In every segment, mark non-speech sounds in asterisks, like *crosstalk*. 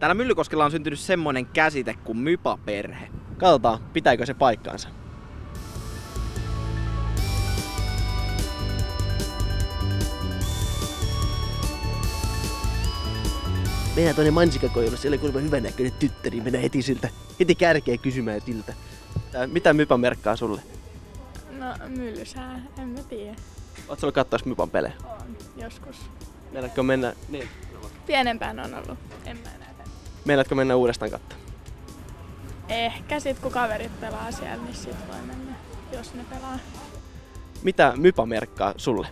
Täällä Myllykoskella on syntynyt semmonen käsite kuin mypaperhe. Katsotaan, pitääkö se paikkaansa. Mennään tuonne mansikakojulle, siellä on kuulemma hyvän näköinen tyttäri, mennään heti siltä, heti kärkeen kysymään siltä. Tää, mitä Mypa merkkaa sulle? No myllysää, en mä tiedä. Ootko ollut katsoa Mypan pelejä? On joskus. Meinaatko mennä, niin, Pienempään on ollut, meinaatko mennä uudestaan katsoa? Ehkä sit kun kaverit pelaa siellä, niin sit voi mennä, jos ne pelaa. Mitä Mypa merkkaa sulle?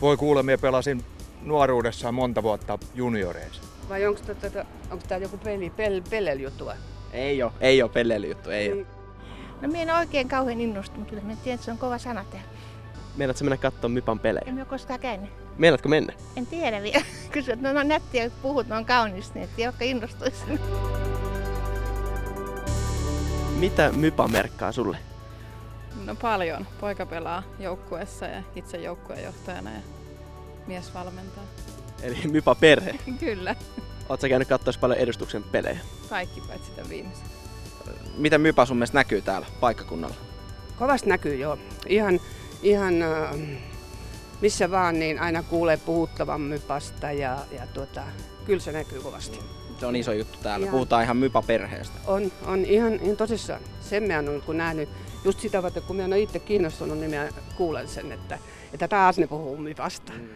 Voi kuulla, minä pelasin nuoruudessaan monta vuotta junioreissa. Vai onko tämä onko tää joku peli, pel, pelel-juttu vai? Ei oo, ei oo pelleilyjuttu, ei oo. Niin. No minä en oikein kauhean innostunut, kyllä minä tiedän, että se on kova sana täällä. Meinaatko mennä katsoa Mypan pelejä? En ole koskaan käynyt. Meinaatko mennä? En tiedä vielä. *laughs* Kysy, että no, no nättiä, kun puhut, ne on kaunista, niin että joka innostuisi. Mitä Mypa merkkaa sulle? No paljon. Poika pelaa joukkueessa ja itse joukkuejohtajana ja mies valmentaa. Eli Mypa perhe. *laughs* Kyllä. Oletko käynyt katsoa paljon edustuksen pelejä? Kaikki paitsi sitä viimeistä. Miten mypa sun mielestä näkyy täällä paikkakunnalla? Kovasti näkyy joo. Ihan, ihan äh, missä vaan, niin aina kuulee puhuttavan mypasta ja, ja tuota, kyllä se näkyy kovasti. Se on iso juttu täällä. Ihan. Puhutaan ihan mypa-perheestä. On, on ihan, ihan tosissaan. Sen mä olen kun nähnyt, just sitä varten kun mä olen itse kiinnostunut, niin mä kuulen sen, että, että taas ne puhuu mypasta. Mm.